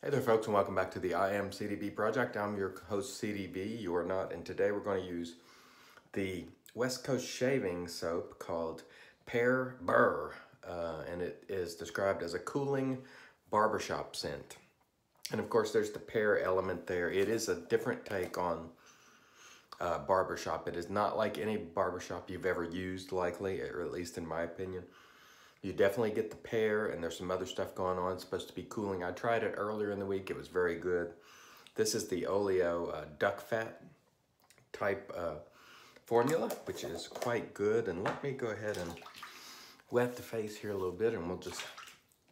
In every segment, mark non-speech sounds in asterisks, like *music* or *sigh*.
Hey there folks and welcome back to the I Am CDB project. I'm your host CDB, you are not, and today we're going to use the West Coast shaving soap called Pear-Brrr, uh, and it is described as a cooling barbershop scent. And of course there's the pear element there. It is a different take on uh, barbershop. It is not like any barbershop you've ever used likely, or at least in my opinion. You definitely get the pear and there's some other stuff going on. It's supposed to be cooling. I tried it earlier in the week. It was very good. This is the Oleo uh, duck fat type uh, formula, which is quite good. And let me go ahead and wet the face here a little bit and we'll just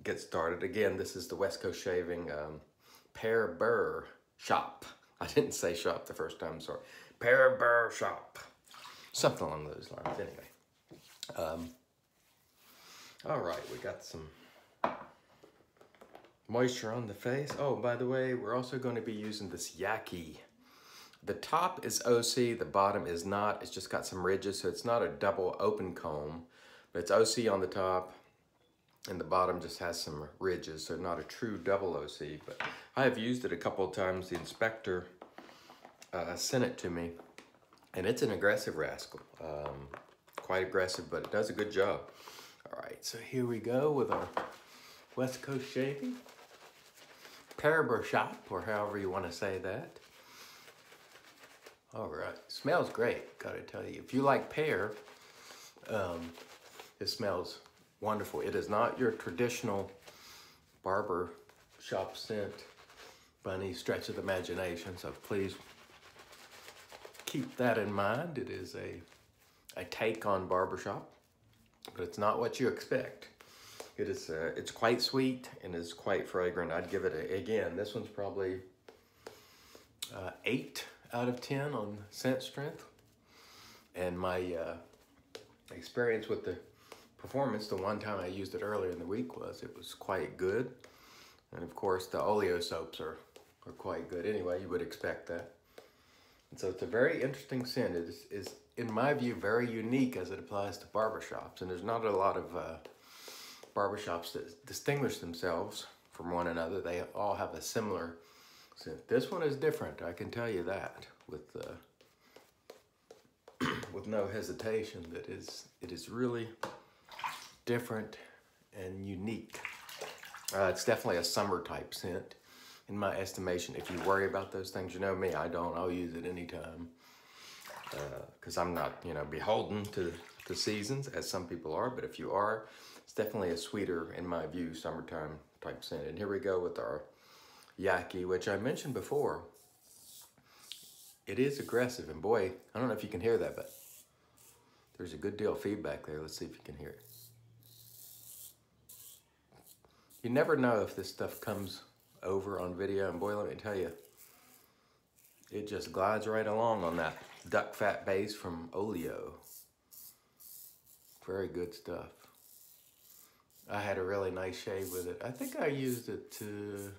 get started. Again, this is the West Coast Shaving um, Pear Burr Shop. *laughs* I didn't say shop the first time, sorry. Pear-Brrr Shoppe. Something along those lines, anyway. Um, all right, we got some moisture on the face. Oh, by the way, we're also going to be using this Yaqi. The top is OC, the bottom is not. It's just got some ridges, so it's not a double open comb, but it's OC on the top, and the bottom just has some ridges, so not a true double OC, but I have used it a couple of times. The inspector uh, sent it to me, and it's an aggressive rascal. Um, quite aggressive, but it does a good job. All right, so here we go with our West Coast shaving. Pear shop, or however you want to say that. All right, smells great, gotta tell you. If you like pear, um, it smells wonderful. It is not your traditional barber shop scent by any stretch of the imagination, so please keep that in mind. It is a, a take on barbershop but it's not what you expect. It is, uh, it's quite sweet and is quite fragrant. I'd give it a, again, this one's probably uh, eight out of 10 on scent strength. And my uh, experience with the performance, the one time I used it earlier in the week was it was quite good. And of course the oleo soaps are, are quite good anyway, you would expect that. And so it's a very interesting scent. It is, is in my view, very unique as it applies to barbershops. And there's not a lot of uh, barbershops that distinguish themselves from one another. They all have a similar scent. This one is different, I can tell you that, with uh, *clears throat* with no hesitation. That is, it is really different and unique. Uh, it's definitely a summer type scent in my estimation. If you worry about those things, you know me, I don't. I'll use it anytime because uh, I'm not, you know, beholden to the seasons as some people are, but if you are, it's definitely a sweeter, in my view, summertime type scent. And here we go with our Yaqi, which I mentioned before. It is aggressive, and boy, I don't know if you can hear that, but there's a good deal of feedback there. Let's see if you can hear it. You never know if this stuff comes over on video, and boy, let me tell you, it just glides right along on that duck fat base from Oleo. Very good stuff. I had a really nice shave with it. I think I used it to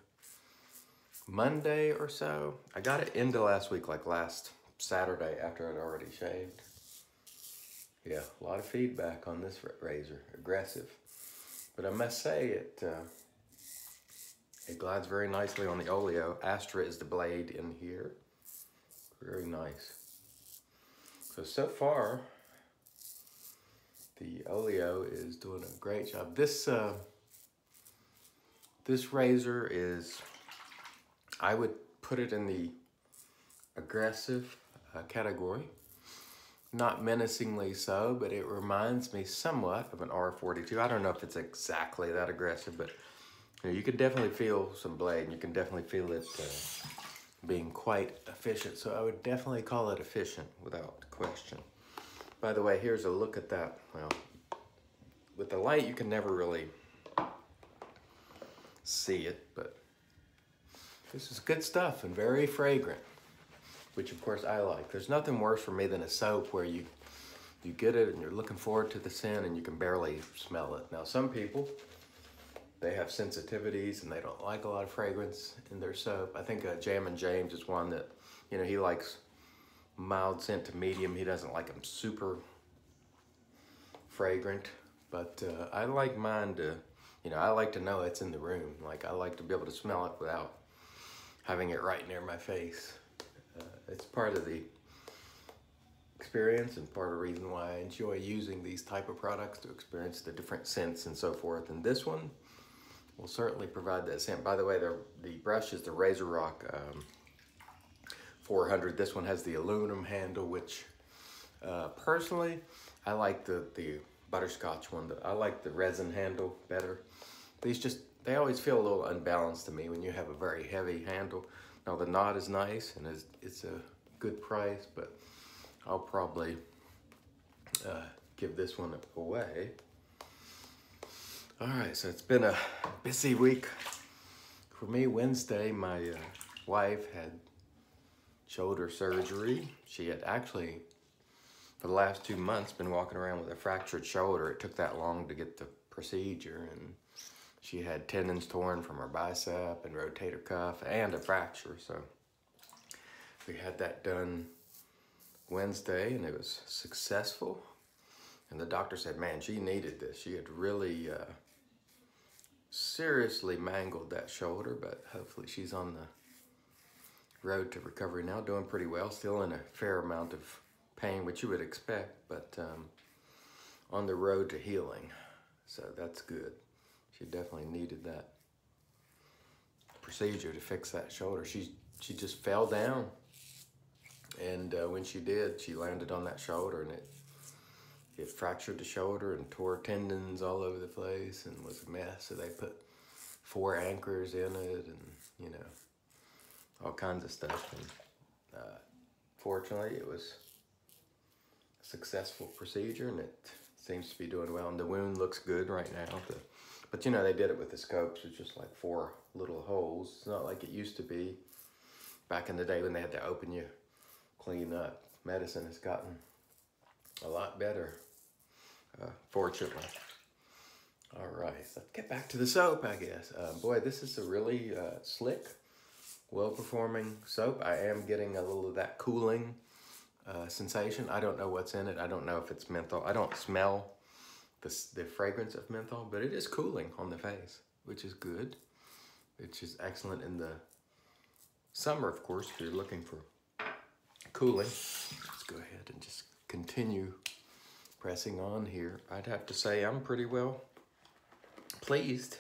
Monday or so. I got it into last week, like last Saturday after I'd already shaved. Yeah, a lot of feedback on this razor, aggressive. But I must say it uh, it glides very nicely on the Oleo. Astra is the blade in here. Very nice. So, so far, the Oleo is doing a great job. This, uh, this razor is, I would put it in the aggressive uh, category. Not menacingly so, but it reminds me somewhat of an R42. I don't know if it's exactly that aggressive, but you, can definitely feel some blade, and you can definitely feel it uh, being quite efficient. So I would definitely call it efficient without question. By the way, here's a look at that. Well, with the light, you can never really see it, but this is good stuff and very fragrant, which of course I like. There's nothing worse for me than a soap where you you get it and you're looking forward to the scent and you can barely smell it. Now some people, they have sensitivities and they don't like a lot of fragrance in their soap. I think uh, and James is one that, you know, he likes mild scent to medium. He doesn't like them super fragrant, but uh, I like mine to, You know, I like to know it's in the room. Like I like to be able to smell it without having it right near my face. Uh, it's part of the experience and part of the reason why I enjoy using these type of products to experience the different scents and so forth. And this one will certainly provide that scent. By the way, the, the brush is the RazoRock um, 400. This one has the aluminum handle, which uh, personally, I like the, the butterscotch one. I like the resin handle better. These just, they always feel a little unbalanced to me when you have a very heavy handle. Now the knot is nice and it's, it's a good price, but I'll probably uh, give this one away. All right, so it's been a busy week. For me, Wednesday, my uh, wife had shoulder surgery. She had actually, for the last two months, been walking around with a fractured shoulder. It took that long to get the procedure, and she had tendons torn from her bicep and rotator cuff and a fracture. So we had that done Wednesday, and it was successful. And the doctor said, man, she needed this. She had really uh, seriously mangled that shoulder, but hopefully she's on the road to recovery now, doing pretty well, still in a fair amount of pain, which you would expect, but um, on the road to healing. So that's good. She definitely needed that procedure to fix that shoulder. She, she just fell down. And uh, when she did, she landed on that shoulder and it it fractured the shoulder and tore tendons all over the place and was a mess. So they put four anchors in it and, you know, all kinds of stuff. And uh, fortunately, it was a successful procedure and it seems to be doing well. And the wound looks good right now. The, but, you know, they did it with the scopes. It's just like four little holes. It's not like it used to be back in the day when they had to open you, clean up. Medicine has gotten a lot better uh, fortunately. All right, let's get back to the soap, I guess. Uh, boy, this is a really uh, slick, well-performing soap. I am getting a little of that cooling uh, sensation. I don't know what's in it. I don't know if it's menthol. I don't smell the, the fragrance of menthol, but it is cooling on the face, which is good. Which is excellent in the summer, of course, if you're looking for cooling. Let's go ahead and just continue pressing on here, I'd have to say I'm pretty well pleased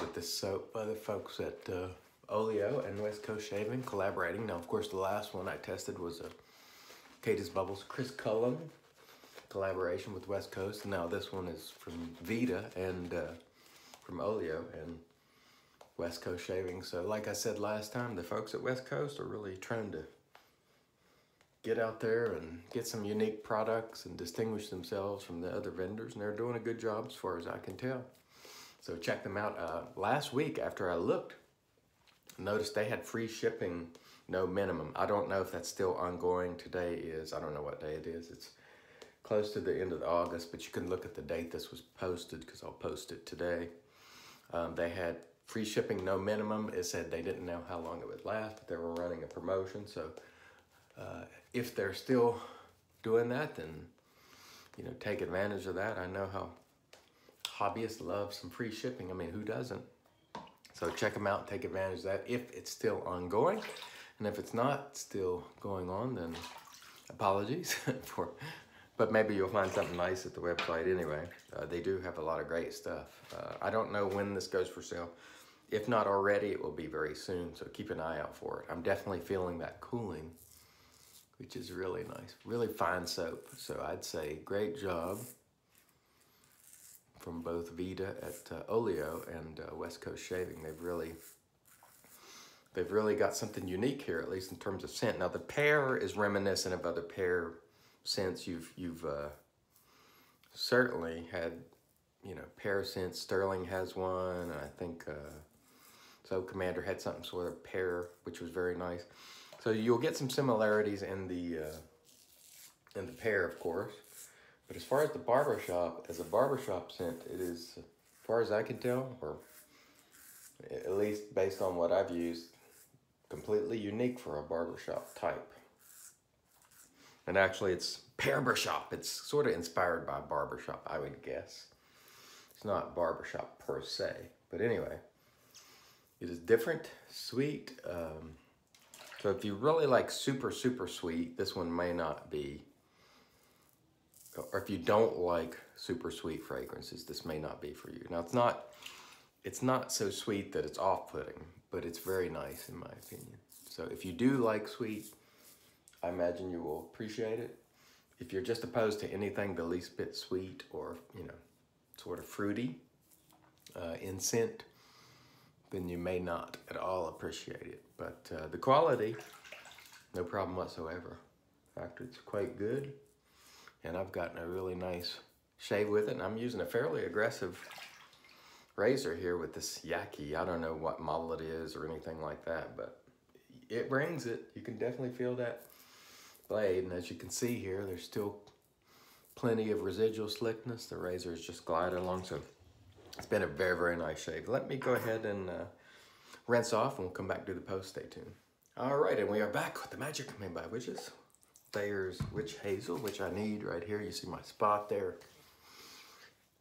with this soap by the folks at uh, Oleo and West Coast Shaving collaborating. Now, of course, the last one I tested was a Katie's Bubbles Chris Cullen collaboration with West Coast. Now this one is from Vita and uh, from Oleo and West Coast Shaving. So like I said last time, the folks at West Coast are really trying to get out there and get some unique products and distinguish themselves from the other vendors and they're doing a good job as far as I can tell. So check them out. Uh, last week after I looked, noticed they had free shipping, no minimum. I don't know if that's still ongoing. Today is, I don't know what day it is. It's close to the end of August, but you can look at the date this was posted because I'll post it today. Um, they had free shipping, no minimum. It said they didn't know how long it would last, but they were running a promotion. So uh, if they're still doing that, then, you know, take advantage of that. I know how hobbyists love some free shipping. I mean, who doesn't? So check them out, take advantage of that if it's still ongoing. And if it's not still going on, then apologies *laughs* for, but maybe you'll find something nice at the website anyway. Uh, they do have a lot of great stuff. Uh, I don't know when this goes for sale. If not already, it will be very soon, so keep an eye out for it. I'm definitely feeling that cooling which is really nice. Really fine soap. So I'd say great job from both Vita at uh, Oleo and uh, West Coast Shaving. They've really they've really got something unique here, at least in terms of scent. Now the pear is reminiscent of other pear scents you've you've uh, certainly had. You know, pear scents. Sterling has one. I think uh, Soap Commander had something sort of pear, which was very nice. So you'll get some similarities in the uh, in the pear, of course. But as far as the barbershop, as a barbershop scent, it is, as far as I can tell, or at least based on what I've used, completely unique for a barbershop type. And actually it's barbershop. It's sort of inspired by barbershop, I would guess. It's not barbershop per se. But anyway, it is different, sweet. Um, so if you really like super, super sweet, this one may not be. Or if you don't like super sweet fragrances, this may not be for you. Now it's not, it's not so sweet that it's off-putting, but it's very nice in my opinion. So if you do like sweet, I imagine you will appreciate it. If you're just opposed to anything the least bit sweet or, you know, sort of fruity uh, in scent, then you may not at all appreciate it. But uh, the quality, no problem whatsoever. In fact, it's quite good. And I've gotten a really nice shave with it. And I'm using a fairly aggressive razor here with this Yaqi. I don't know what model it is or anything like that, but it brings it. You can definitely feel that blade. And as you can see here, there's still plenty of residual slickness. The razor is just gliding along. So it's been a very, very nice shave. Let me go ahead and uh, rinse off and we'll come back to the post. Stay tuned. All right, and we are back with the magic made by witches. Thayer's Witch Hazel, which I need right here. You see my spot there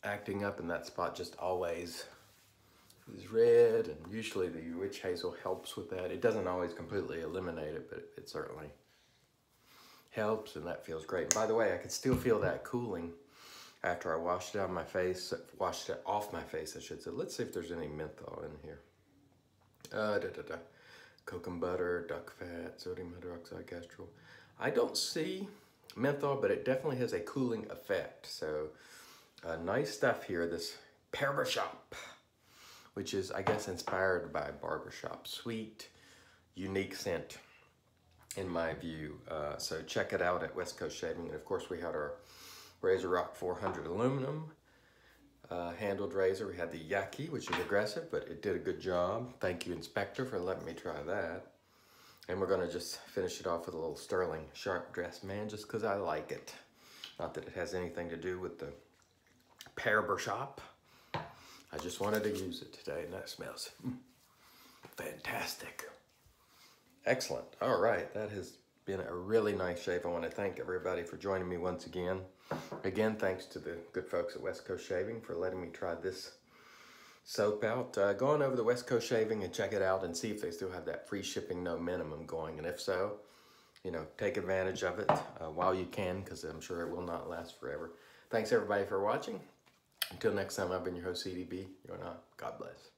acting up in that spot just always is red and usually the witch hazel helps with that. It doesn't always completely eliminate it, but it certainly helps and that feels great. By the way, I could still feel that cooling after I washed it of my face, washed it off my face, I should say. Let's see if there's any menthol in here. Uh, da, da, da. Cocoa butter, duck fat, sodium hydroxide, castor oil. I don't see menthol, but it definitely has a cooling effect. So uh, nice stuff here, this Barbershop, which is, I guess, inspired by Barbershop. Sweet, unique scent in my view. Uh, so check it out at West Coast Shaving. And of course, we had our RazoRock 400 aluminum uh, handled razor. We had the Yaqi, which is aggressive, but it did a good job. Thank you, Inspector, for letting me try that. And we're gonna just finish it off with a little Sterling Sharp Dress Man, just because I like it. Not that it has anything to do with the Barbershop. I just wanted to use it today, and that smells fantastic. Excellent. All right, that has been a really nice shave. I want to thank everybody for joining me once again. Again, thanks to the good folks at West Coast Shaving for letting me try this soap out. Uh, go on over to West Coast Shaving and check it out and see if they still have that free shipping no minimum going. And if so, you know, take advantage of it uh, while you can because I'm sure it will not last forever. Thanks everybody for watching. Until next time, I've been your host, CDB. You're not. God bless.